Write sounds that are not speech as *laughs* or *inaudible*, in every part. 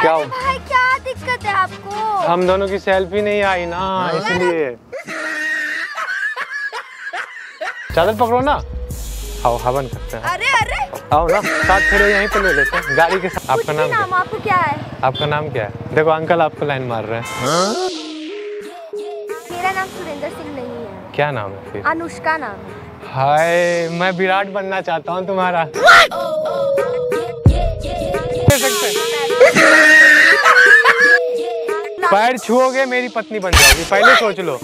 क्या अरे भाई क्या दिक्कत है आपको? हम दोनों की सेल्फी नहीं आई ना इसलिए। चादर पकड़ो ना। आओ हवन करते हैं। अरे अरे। आओ ना साथ खड़े यहीं पे ले लेते हैं। गाड़ी के साथ। आपका नाम नाम आपको क्या है? आपका नाम क्या है? देखो अंकल आपको लाइन मार रहे हैं। मेरा नाम सुरेंद्र सिंह नहीं है। क्या नाम है फिर? अनुष्का नाम हाय मैं विराट बनना चाहता हूँ तुम्हारा। पैर छुओगे मेरी पत्नी बन जाओगी। पहले सोच लो।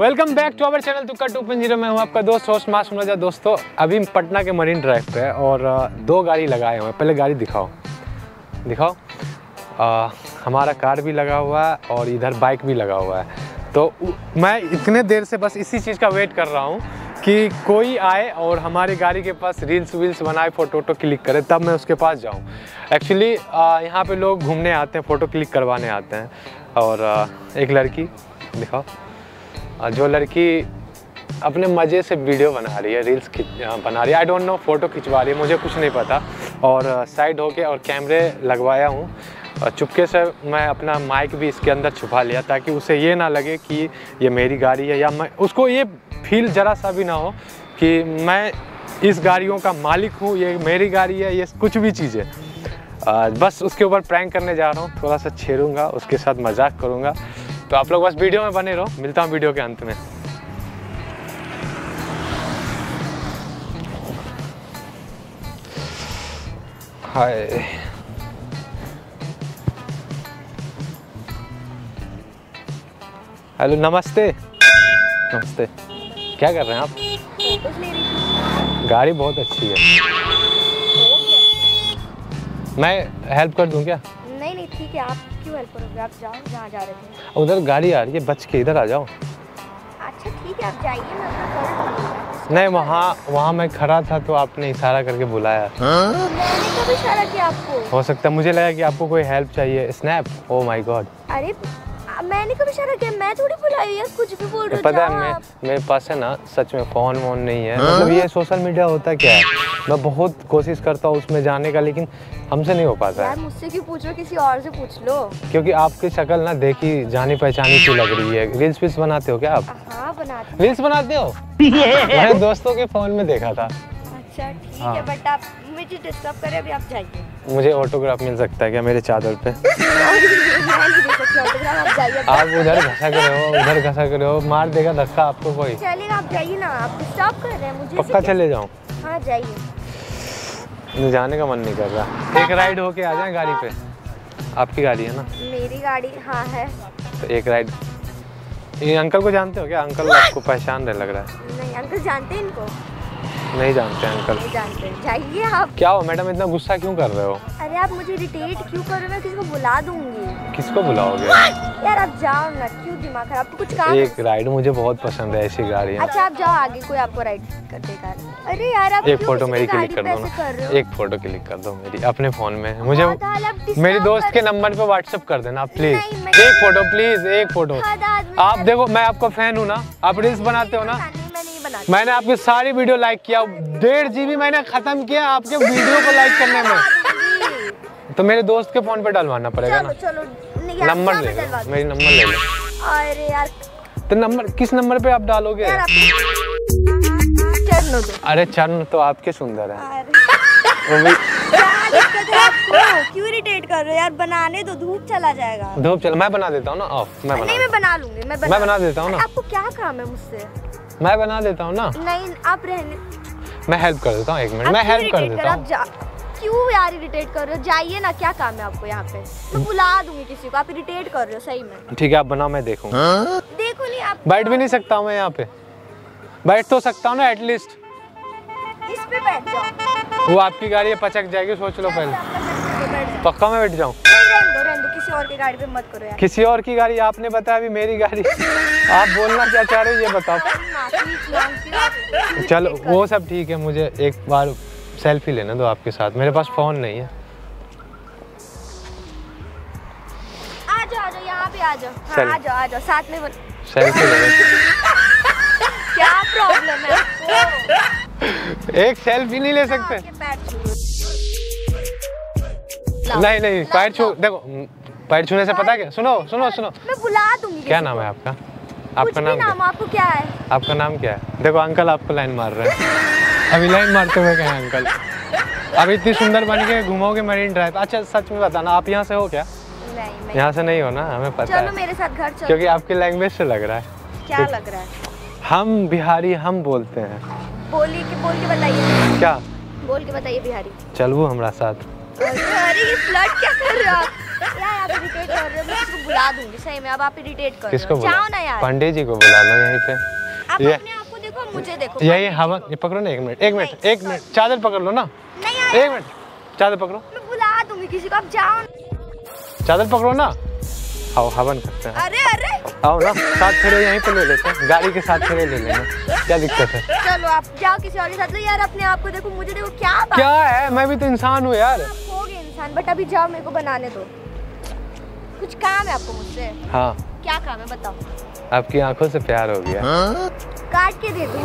Welcome back to our channel तुक्का टू पॉइंट ज़ीरो में हूँ आपका दोस्त होस्ट मास सुनोजा। दोस्तों अभी पटना के मरीन ड्राइव पे है और दो गाड़ी लगाए हुए हैं। पहले गाड़ी दिखाओ। दिखाओ। अ, हमारा कार भी लगा हुआ है और इधर बाइक भी लगा हुआ है। तो मैं इतने देर से बस इसी चीज़ का वेट कर रहा हूँ कि कोई आए और हमारी गाड़ी के पास रील्स वील्स बनाए फ़ोटो वोटो क्लिक करे तब मैं उसके पास जाऊँ। एक्चुअली यहाँ पे लोग घूमने आते हैं फ़ोटो क्लिक करवाने आते हैं। और अ, एक लड़की दिखाओ। जो लड़की अपने मज़े से वीडियो बना रही है रील्स बना रही है। आई डोंट नो फ़ोटो खिंचवा रही है मुझे कुछ नहीं पता। और साइड होके और कैमरे लगवाया हूँ। और चुपके से मैं अपना माइक भी इसके अंदर छुपा लिया ताकि उसे ये ना लगे कि ये मेरी गाड़ी है या मैं उसको ये फील ज़रा सा भी ना हो कि मैं इस गाड़ियों का मालिक हूँ, ये मेरी गाड़ी है, ये कुछ भी चीज़। है बस उसके ऊपर प्रैंक करने जा रहा हूँ, थोड़ा सा छेड़ूँगा, उसके साथ मज़ाक करूँगा। तो आप लोग बस वीडियो में बने रहो, मिलता हूँ वीडियो के अंत में। हाय। हेलो नमस्ते। नमस्ते। क्या कर रहे हैं आप? गाड़ी बहुत अच्छी है। मैं हेल्प कर दूँ क्या? नहीं नहीं ठीक है आप क्यों हेल्प करोगे? आप जाओ जहाँ जा रहे थे। उधर गाड़ी आ रही है बच के इधर आ जाओ। अच्छा ठीक है आप जाइए मैं नहीं वहाँ वहाँ मैं खड़ा था तो आपने इशारा करके बुलाया। मैंने कब इशारा किया आपको? हो सकता है मुझे लगा कि आपको कोई हेल्प चाहिए। स्नैप ओ माय गॉड अरे मैंने कब इशारा किया मैं थोड़ी बुलाई यार कुछ भी बोल रहे हो पता है मैं मेरे पास है ना सच में फ़ोन वोन नहीं है। मतलब ये सोशल मीडिया होता क्या है? मैं बहुत कोशिश करता हूँ उसमें जाने का लेकिन हमसे नहीं हो पाता यार है मुझसे क्यों पूछ? रहे हो किसी और से पूछ लो। क्योंकि आपकी शक्ल ना देखी जानी पहचानी सी लग रही है। रील्स वील्स बनाते हो क्या आप? हाँ बनाती रील्स बनाते हो? *laughs* *laughs* मैंने दोस्तों के फ़ोन में देखा था। अच्छा ठीक हाँ। है। बट आप मुझे डिस्टर्ब करें अभी आप जाइए। मुझे ऑटोग्राफ मिल सकता है क्या मेरे चादर पे? आप उधर घसा कर हो उधर घसा कर हो मार देगा धक्का आपको कोई। चलिए आप जाइए ना आप डिस्टर्ब कर रहे हैं मुझे पक्का चले जाऊँ? हाँ जाइए। जाने का मन नहीं कर रहा। एक राइड होके आ जाए गाड़ी पे? आपकी गाड़ी है ना? मेरी गाड़ी हाँ है। तो एक राइड ये अंकल को जानते हो क्या? अंकल आपको पहचान रहे लग रहा है। नहीं अंकल जानते हैं इनको? नहीं जानते अंकल नहीं जानते। जाइए आप। क्या हो मैडम इतना गुस्सा क्यों कर रहे हो? अरे आप मुझे इरिटेट क्यों कर रहे हो? मैं किसी को बुला दूँगी। किसको बुलाओगे? यार आप जाओ ना क्यों दिमाग खराब? कुछ काम एक राइड मुझे बहुत पसंद है ऐसी गाड़ियाँ अच्छा आप जाओ आगे कोई आपको राइड कर देगा अरे यार आप एक फ़ोटो मेरी क्लिक कर दो ना। एक फ़ोटो क्लिक कर दो मेरी अपने फ़ोन में। मुझे मेरी दोस्त के नंबर पे व्हाट्सएप कर देना आप प्लीज़ एक फ़ोटो प्लीज़ एक फ़ोटो आप देखो मैं आपका फ़ैन हूँ ना। आप रील्स बनाते हो ना। मैंने आपकी सारी वीडियो लाइक किया। डेढ़ जीबी मैंने खत्म किया आपके वीडियो को लाइक करने में। तो मेरे दोस्त के फ़ोन पे डलवाना पड़ेगा ना। नंबर ले लो मेरी नंबर ले लो। यार। तो नंबर किस नंबर पे आप डालोगे? अरे चरण तो आपके सुंदर है। क्या इरिटेट कर रहे हो? यार बनाने दो धूप चला जाएगा। धूप चल मैं बना देता हूँ ना ऑफ़ मैं बना नहीं मैं बना लूँगी मैं मैं बना देता हूँ ना। आपको क्या काम है मुझसे? मैं बना देता हूँ ना। नहीं आप रहने मैं हेल्प कर देता हूँ एक मिनट मैं हेल्प कर देता हूँ? क्यों यार इरिटेट कर रहे हो? जाइए ना क्या काम है आपको यहाँ पे? मैं बुला दूँगी किसी को आप इरिटेट कर रहे हो सही में। ठीक है आप बनाओ मैं देखूँगा देखो नहीं आप बैठ भी नहीं सकता हूँ मैं यहाँ पे। बैठ तो सकता हूँ ना एटलीस्ट इस पे बैठ जाओ। वो आपकी गाड़ी पचक जाएगी सोच लो पहले आपका बैठ जाओ, बैठ जाओ। पक्का मैं बैठ जाऊँ? किसी और की गाड़ी पे मत करो यार। किसी और की गाड़ी? आपने बताया अभी मेरी गाड़ी। आप बोलना क्या चाह रहे हो ये बताओ। चलो वो सब ठीक है मुझे एक बार सेल्फी लेना दो आपके साथ। मेरे पास फ़ोन नहीं है। एक सेल्फी नहीं ले सकते। नहीं नहीं पैर छू देखो पैर छूने से पता क्या? सुनो सुनो सुनो। मैं बुला दूँगी क्या नाम है आपका? आपका नाम नाम आपको क्या है? आपका नाम क्या है? देखो अंकल आपको लाइन मार रहे हैं। अभी लाइन मारते हुए गए अंकल। अब इतनी सुंदर बन के घूमोगे मरीन ड्राइव अच्छा सच में बताना आप यहाँ से हो क्या? नहीं यहाँ से नहीं हो ना? हमें पता चलो है। मेरे साथ घर चलो। क्योंकि आपकी लैंग्वेज से लग रहा है। क्या लग रहा है? हम बिहारी हम बोलते हैं। बोली के बोल के बताइए। क्या? बोल के बताइए बिहारी। चलू हमारा साथ। फ्लर्ट क्या कर रहे? हो आप क्या आप इरिटेट कर रहे हो मैं *laughs* किसको बुला दूँगी। सही में अब आप इरिटेट कर किसको बुला? ना यार। पंडित जी को बुला लो यहीं पे। आप ये- अपने आप को देखो मुझे देखो। यही हवा ये पकड़ो ना एक मिनट एक मिनट एक मिनट। चादर पकड़ लो ना। नहीं एक मिनट। चादर पकड़ो। मैं बुला दूँगी किसी को आप जाओ चादर पकड़ो ना। आओ हवन करते हैं। अरे अरे। आओ ना साथ फेरे यहीं पे ले लेते हैं। गाड़ी के साथ फेरे ले लेंगे। क्या दिक्कत है? चलो आप जाओ किसी और के साथ। लो यार अपने आप को देखो मुझे देखो क्या बात क्या है? मैं भी तो इंसान हूँ यार। इंसान बट अभी जाओ मेरे को बनाने दो। कुछ काम है आपको मुझसे? हाँ। क्या काम है बताओ। आपकी आँखों से प्यार हो गया। हाँ? काट के दे दूँ।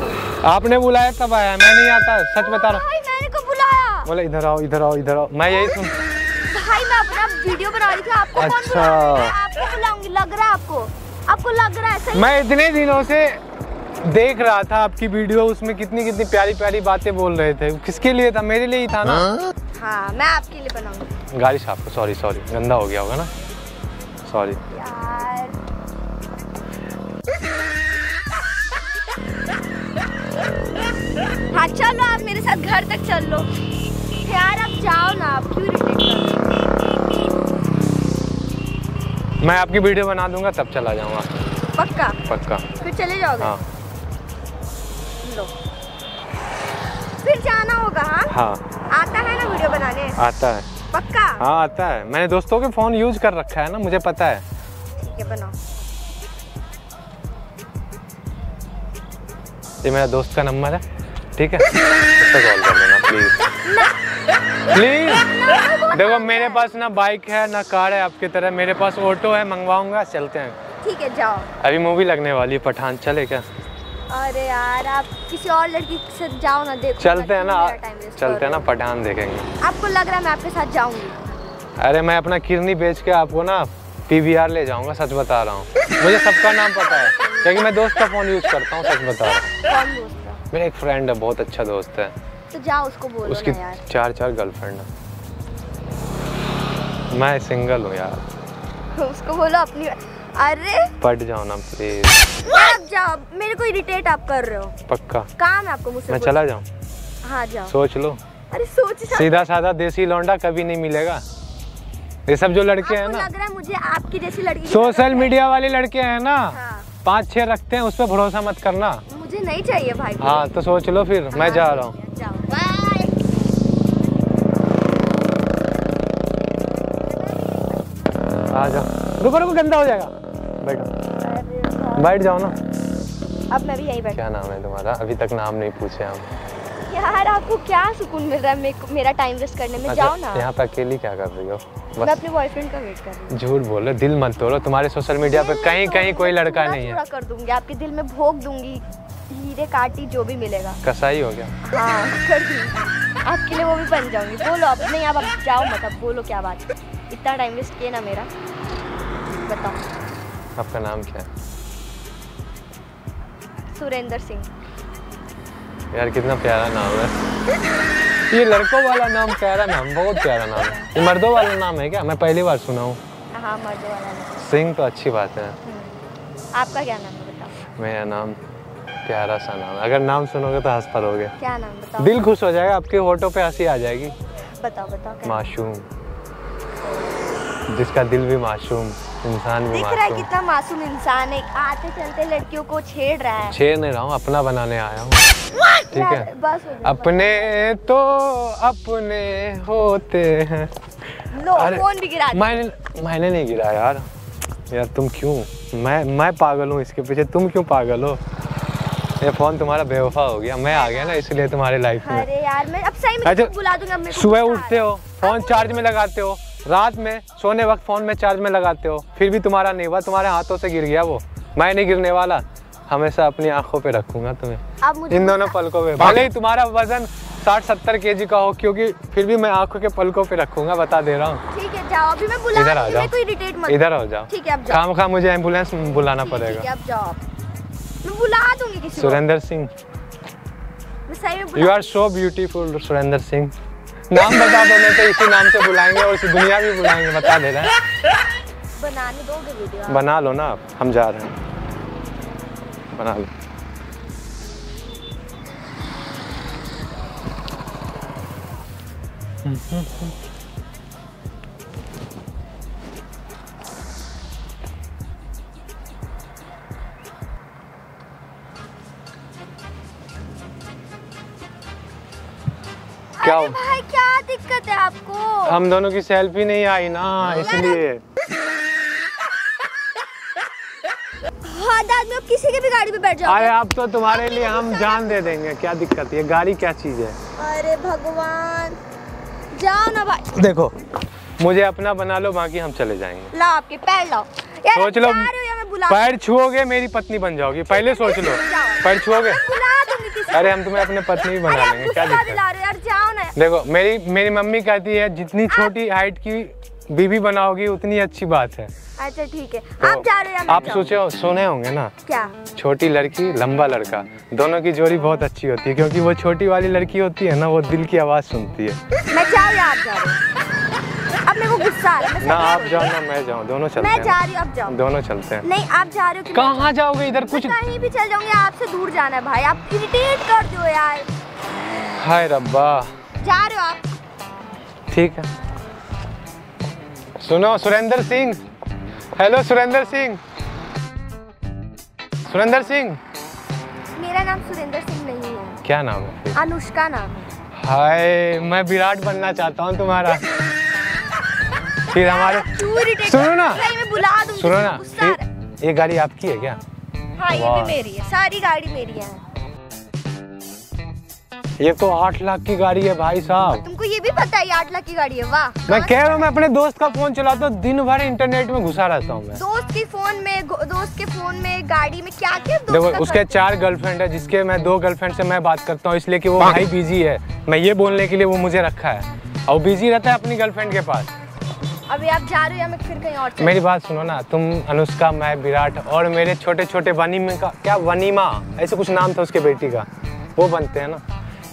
आपने बुलाया तब आया मैं नहीं आता सच बता रहा हूँ। भाई मैंने को बुलाया। बोले इधर आओ इधर आओ इधर आओ। मैं यही सुन भाई मैं अपना वीडियो बना रही थी आपको अच्छा। कौन। बुला रहा है? मैं आपको बुलाऊँगी लग रहा है आपको। आपको लग रहा है सही? मैं इतने दिनों से देख रहा था आपकी वीडियो उसमें कितनी कितनी प्यारी प्यारी बातें बोल रहे थे। किसके लिए था? मेरे लिए ही था ना? हाँ? मैं आपके लिए बनाऊँगी। गाड़ी साफ़ सॉरी सॉरी गंदा हो गया होगा ना? सॉरी हाँ चलो आप मेरे साथ घर तक चल लो। यार अब जाओ ना आप क्यों रहे मैं आपकी वीडियो बना दूँगा तब चला जाऊँगा। पक्का? पक्का। फिर चले जाओगे? हाँ। लो। फिर जाना होगा हाँ? हाँ। आता है ना वीडियो बनाने? आता है। पक्का? हाँ आता है। मैंने दोस्तों के फ़ोन यूज़ कर रखा है ना मुझे पता है। ठीक है बनाओ। ये मेरा दोस्त का नंबर है ठीक है? उससे कॉल कर देना प्लीज़ प्लीज़ देखो मेरे पास ना बाइक है ना कार है आपकी तरह। मेरे पास ऑटो है मंगवाऊँगा चलते हैं। ठीक है जाओ। अभी मूवी लगने वाली है पठान चले क्या? अरे यार आप किसी और लड़की के साथ जाओ ना देखो चलते हैं ना चलते हैं ना पठान देखेंगे। आपको लग रहा है मैं आपके साथ जाऊँगी। अरे मैं अपना किरनी बेच के आपको ना पीवीआर ले जाऊँगा सच बता रहा हूँ। मुझे सबका नाम पता है क्योंकि मैं दोस्त का फ़ोन यूज़ करता हूँ सच बता रहा हूँ। मेरा एक फ्रेंड है बहुत अच्छा दोस्त है। तो जाओ उसको बोलो उसकी यार। चार चार गर्लफ्रेंड है। मैं सिंगल हूँ यार। *laughs* उसको बोलो अपनी अरे। पट जाओ ना प्लीज़ आप जाओ मेरे को इरिटेट आप कर रहे हो। पक्का? काम है आपको मुझसे मैं चला जाऊँ? हाँ जाओ। सोच लो। अरे सोच सीधा साधा देसी लौंडा कभी नहीं मिलेगा। ये सब जो लड़के हैं ना। लग रहा है मुझे आपकी जैसी लड़की सोशल मीडिया वाले लड़के हैं ना। हाँ। पाँच छह रखते हैं उस पर भरोसा मत करना। मुझे नहीं चाहिए भाई। हाँ तो सोच लो फिर मैं हाँ, जा रहा हूँ। आ जाओ। रुको रुको गंदा हो जाएगा। बैठो बैठ जाओ ना। अब मैं भी यहीं बैठ क्या नाम है तुम्हारा? अभी तक नाम नहीं पूछे हम। यार आपको क्या सुकून मिल रहा है मेरे टाइम वेस्ट करने में? जाओ ना। यहाँ पे अकेली क्या कर रही हो? मैं अपने बॉयफ्रेंड का वेट कर रही हूँ। झूठ बोलो दिल मत तोड़ो। तुम्हारे सोशल मीडिया पे कहीं कहीं कोई लड़का नहीं है। कर दूँगी आपके दिल में भोग दूँगी। हीरे काटी जो भी मिलेगा। कसाई हो गया। हाँ कर दूँगी आपके लिए वो भी बन जाऊँगी। बोलो अब नहीं आप जाओ मत अब बोलो क्या बात है। इतना टाइम वेस्ट किया ना मेरा। बताओ। आपका नाम क्या है? सुरेंद्र सिंह। यार कितना प्यारा नाम है। ये लड़कों वाला नाम प्यारा नाम बहुत प्यारा नाम है। ये मर्दों वाला नाम है क्या? मैं पहली बार सुना हूँ। हाँ मर्द वाला सिंह तो अच्छी बात है। हम्म। आपका क्या नाम है बताओ। मेरा नाम प्यारा सा नाम अगर नाम सुनोगे तो हंस पड़ोगे। क्या नाम बताओ। दिल खुश हो जाएगा आपके होठों पे हँसी आ जाएगी। बताओ बताओ मासूम। जिसका दिल भी मासूम इंसान भी दिख रहा है कितना मासूम इंसान है। आते चलते लड़कियों को छेड़ रहा है। छेड़ नहीं रहा हूँ अपना बनाने आया हूँ। ठीक है? बस अपने तो अपने होते हैं। लो फ़ोन भी गिरा मैंने मैंने नहीं गिरा यार। यार तुम क्यों? मैं मैं पागल हूँ इसके पीछे तुम क्यों पागल हो? ये फ़ोन तुम्हारा बेवफा हो गया। मैं आ गया ना इसलिए तुम्हारे लाइफ में। अरे यार मैं अब सही में अच्छा, बुला दूँगा सुबह उठते हो फ़ोन चार्ज में लगाते हो। रात में सोने वक्त फ़ोन में चार्ज में लगाते हो फिर भी तुम्हारा नहीं हुआ तुम्हारे हाथों से गिर गया वो। मैं नहीं गिरने वाला हमेशा अपनी आँखों पे रखूँगा तुम्हें। इन दोनों पलकों पे। भले ही तुम्हारा वज़न साठ सत्तर के जी का हो क्योंकि फिर भी मैं आँखों के पलकों पे रखूँगा बता दे रहा हूँ। ठीक है जाओ। अभी मैं बुला इधर आ जाओ। मेरे को इधर हो जाओ। ठीक है अब खाम खा मुझे एंबुलेंस बुलाना पड़ेगा। अब जाओ। आप मैं बुला दूँगी सुरेंद्र सिंह। मैं सही में you are so beautiful Surender Singh. नाम बता दो मैं तो इसी नाम से बुलाएँगे और इसी दुनिया भी बुलाएँगे बता दे रहे हैं। बनाने दोगे वीडियो बना लो ना आप हम जा रहे हैं। बना लो। क्या दिक्कत है आपको? हम दोनों की सेल्फी नहीं आई ना इसलिए। हाँ दाद किसी के भी गाड़ी पे बैठ जाओ अरे आप तो तुम्हारे लिए हम जान दे देंगे क्या दिक्कत है? गाड़ी क्या चीज़ है? अरे भगवान। जाओ ना भाई। देखो। मुझे अपना बना लो बाकी हम चले जाएँगे। लाओ आपके पैर लाओ। सोच लो। हूँ बुला पैर छुओगे मेरी पत्नी बन जाओगी। पहले सोच लो। पैर छुओगे? अरे हम तुम्हें अपने पत्नी भी बना लेंगे क्या दिक्कत रहे देखो मेरी मेरी मम्मी कहती है जितनी छोटी हाइट की बीवी बनाओगी उतनी अच्छी बात है। अच्छा ठीक है। तो आप जा रहे हो आप सोचे हो सुने होंगे ना? क्या? छोटी लड़की लंबा लड़का। दोनों की जोड़ी बहुत अच्छी होती है क्योंकि वो छोटी वाली लड़की होती है ना वो दिल की आवाज़ सुनती है। मैं जाऊँ या आप जा रहे हो? अब मेरे को गुस्सा आ रहा है ना आप जाओ ना मैं जाऊँ दोनों चलते मैं जा रही हूँ अब जाओ। दोनों चलते हैं। नहीं आप जा रहे हो कहाँ जाओगे इधर? कुछ कहीं भी चल जाऊँगी आपसे दूर जाना है भाई। आप इरिटेट कर दो यार। हाय रब्बा। जा रहे हो आप। ठीक है। सुनो सुरेंद्र सिंह। हेलो सुरेंद्र सिंह। सुरेंद्र सिंह। मेरा नाम सुरेंद्र सिंह नहीं है। क्या नाम है? अनुष्का नाम है। हाय मैं विराट बनना चाहता हूँ तुम्हारा। फिर हमारे सुनो ना। बुला दूँगी सुनो ना। फिर ये गाड़ी आपकी है क्या? हाँ ये भी मेरी है सारी गाड़ी मेरी है। ये तो आठ लाख की गाड़ी है भाई साहब। तुमको ये भी पता है आठ लाख की गाड़ी है वाह। मैं कह रहा हूँ मैं अपने दोस्त का फ़ोन चलाता हूँ दिन भर इंटरनेट में घुसा रहता हूँ मैं। दोस्त के फ़ोन में दोस्त के फ़ोन में गाड़ी में क्या क्या देखो उसके चार गर्लफ्रेंड है जिसके मैं दो गर्लफ्रेंड से मैं बात करता हूँ इसलिए कि वो भाई बिज़ी है। मैं ये बोलने के लिए वो मुझे रखा है। और बिज़ी रहता है अपनी गर्लफ्रेंड के पास? अभी आप जा रहे हो या मैं फिर कहीं और चल? मेरी बात सुनो ना तुम अनुष्का मैं विराट और मेरे छोटे छोटे वनीमा का क्या वनीमा? ऐसे कुछ नाम था उसके बेटी का। वो बनते हैं ना।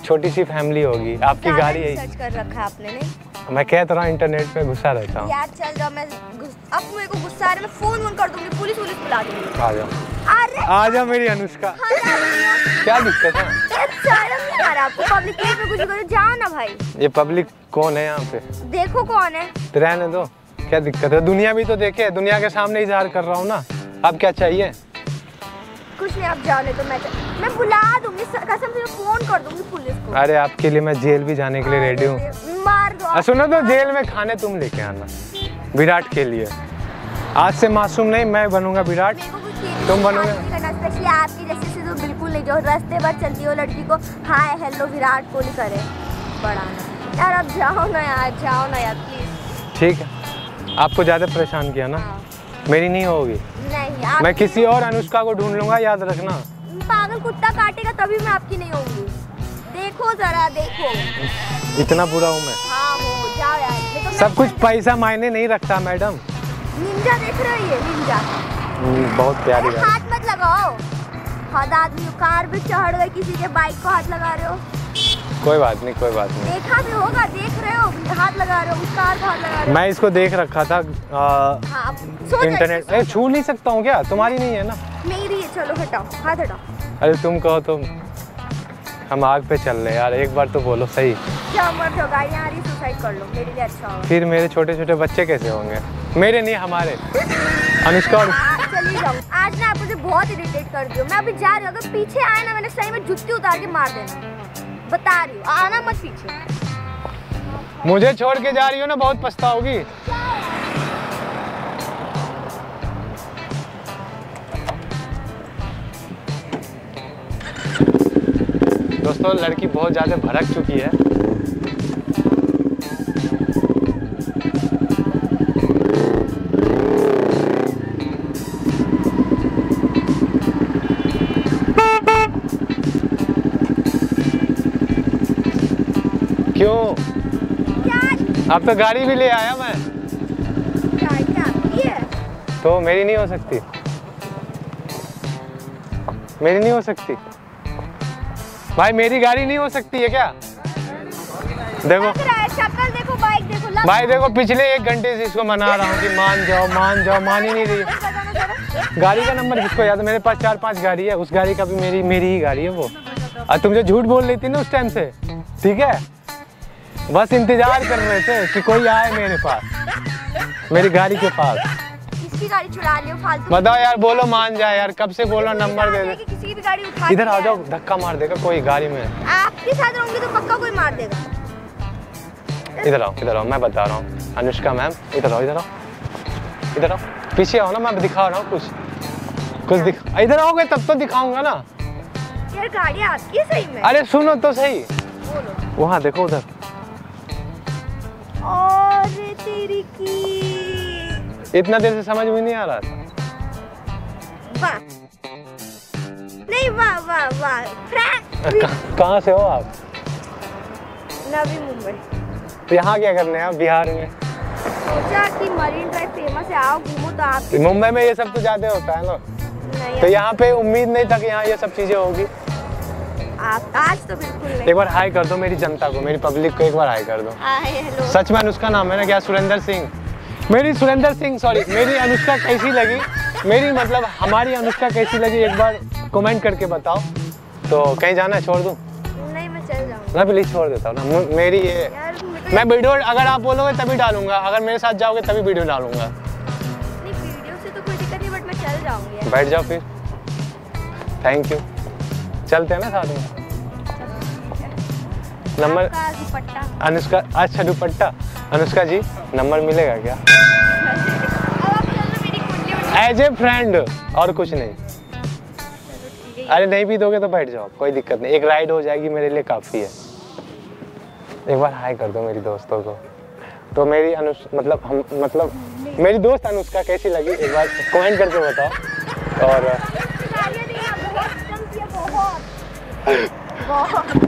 छोटी सी फैमिली होगी। आपकी गाड़ी है सर्च कर रखा आपने ने? मैं कह तो रहा हूँ इंटरनेट पे घुसा रहता हूँ। यार चल जाओ मैं अब मेरे को गुस्सा आ रहा है मैं फ़ोन वोन कर दूँगी पुलिस पुलिस बुला दूँगी। आ जाओ। अरे! आ जाओ मेरी अनुष्का। जा हो? क्या दिक्कत है? शर्म नहीं आ रहा आपको पब्लिक प्लेस में कुछ करो जाओ ना भाई। ये पब्लिक कौन है यहाँ पे? देखो कौन है। तो रहने दो। क्या दिक्कत है? दुनिया भी तो देखे दुनिया के सामने इजहार कर रहा हूँ ना। अब क्या चाहिए? कुछ नहीं आप जाओ नहीं तो मैं मैं बुला दूँगी कसम से फ़ोन कर दूँगी पुलिस को। अरे आपके लिए मैं जेल भी जाने के लिए रेडी हूँ। मार दो सुनो तो जेल में खाने तुम लेके आना। विराट के लिए। आज से मासूम नहीं मैं बनूँगा विराट। तुम बनोगे? स्पेशली आपकी जैसे से तो बिल्कुल नहीं जो रास्ते पर चलती हो लड़की को हाय हेलो विराट कोहली करे। बढ़ाना यार अब जाओ ना यार जाओ ना यार प्लीज़ ठीक है। आपको ज़्यादा परेशान किया ना? हाँ। मेरी नहीं होगी। नहीं मैं किसी और अनुष्का को ढूंढ लूँगा याद रखना। पागल कुत्ता काटेगा तभी मैं आपकी नहीं होंगी। देखो जरा देखो। इतना बुरा हूँ मैं। हाँ। सब कुछ पैसा मायने नहीं रखता मैडम। निंजा देख रहे हो ये निंजा। हम्म, बहुत प्यारी हाथ मत लगाओ। हद आदमी कार पे चढ़ गए किसी के बाइक को हाथ लगा रहे हो। कोई बात नहीं कोई बात नहीं। देखा भी होगा देख रहे हो हाथ लगा रहे हो उस कार को हाथ लगा रहे हो। मैं इसको देख रखा था आ, हाँ इंटरनेट अरे छू नहीं सकता हूँ क्या? तुम्हारी नहीं है ना? मेरी है चलो हटाओ हाथ हटाओ। अरे तुम कहो तो हम आग पे चल रहे यार एक बार तो बोलो सही। क्या मत हो गाड़ी आ रही सुसाइड कर लो मेरे लिए अच्छा होगा। फिर मेरे छोटे छोटे बच्चे कैसे होंगे? मेरे नहीं हमारे। अनुष्का और चली जाऊँ। आज ना आप मुझे बहुत इरिटेट कर दियो मैं अभी जा रही हूँ अगर पीछे आए ना मैंने सही में जुत्ती उतार के मार देना। बता रही हूँ आना मत पीछे। मुझे छोड़ के जा रही हो ना बहुत पछताओगी। दोस्तों, लड़की बहुत ज़्यादा भड़क चुकी है। क्यों? अब तो गाड़ी भी ले आया मैं। तो मेरी नहीं हो सकती। मेरी नहीं हो सकती। भाई मेरी गाड़ी नहीं हो सकती है क्या? देखो। शक्ल देखो बाइक देखो भाई देखो पिछले एक घंटे से इसको मना रहा हूँ कि मान जाओ मान जाओ मान ही नहीं रही। गाड़ी का नंबर किसको याद है? मेरे पास चार पाँच गाड़ी है उस गाड़ी का भी मेरी मेरी ही गाड़ी है वो। और तुम जो झूठ बोल रही थी ना उस टाइम से ठीक है? बस इंतज़ार कर रहे थे कि कोई आए मेरे पास मेरी गाड़ी के पास। किसकी गाड़ी चुरा लियो फालतू बताओ यार बोलो मान जाए यार कब से बोलो नंबर दे दे। कि किसी की भी गाड़ी उठा इधर आ जाओ धक्का मार देगा कोई गाड़ी में। आपके साथ रहूँगी तो पक्का कोई मार देगा। इधर आओ इधर आओ मैं बता रहा हूँ। अनुष्का मैम इधर आओ इधर आओ। इधर आओ। पीछे आओ ना मैं दिखा रहा हूँ कुछ। कुछ दिख इधर आओगे तब तो दिखाऊँगा ना। यार गाड़ी आपकी सही में? अरे सुनो तो सही। वहाँ देखो उधर। और तेरी की इतना देर से समझ में नहीं आ रहा था। वाह। नहीं वाह वाह वाह। फ्रैंक कहाँ- से हो आप? नवी मुंबई। तो यहाँ क्या करने हैं आप बिहार में? सोचा कि मरीन ड्राइव फ़ेमस है आओ घूमो तो आप मुंबई में ये सब तो ज़्यादा होता है ना। तो यहाँ पे उम्मीद नहीं था कि यहाँ ये सब चीज़ें होगी। आप आज तो बिल्कुल नहीं। एक बार हाई कर दो मेरी जनता को मेरी पब्लिक को एक बार हाई कर दो। हाय हेलो सच में अनुष्का नाम है ना क्या? सुरेंद्र सिंह। मेरी सुरेंद्र सिंह सॉरी मेरी अनुष्का कैसी लगी? मेरी मतलब हमारी अनुष्का कैसी लगी? एक बार कमेंट करके बताओ। तो कहीं जाना है छोड़ दूँ? नहीं मैं चल जाऊँगा। मैं प्लीज़ छोड़ देता हूँ ना। मेरी ये मैं वीडियो अगर आप बोलोगे तभी डालूँगा। अगर मेरे साथ जाओगे तभी वीडियो डालूँगा। नहीं वीडियो से तो। बैठ जाओ फिर। थैंक यू चलते हैं ना साथ में। नंबर अनुष्का अच्छा दुपट्टा। अनुष्का जी नंबर मिलेगा क्या? एज ए फ्रेंड और कुछ नहीं। अरे नहीं भी दोगे तो बैठ जाओ कोई दिक्कत नहीं। एक राइड हो जाएगी मेरे लिए काफ़ी है। एक बार हाई कर दो मेरी दोस्तों को। तो मेरी अनुष मतलब हम मतलब मेरी दोस्त अनुष्का कैसी लगी? एक बार कमेंट करके बताओ। और *laughs* बहुत।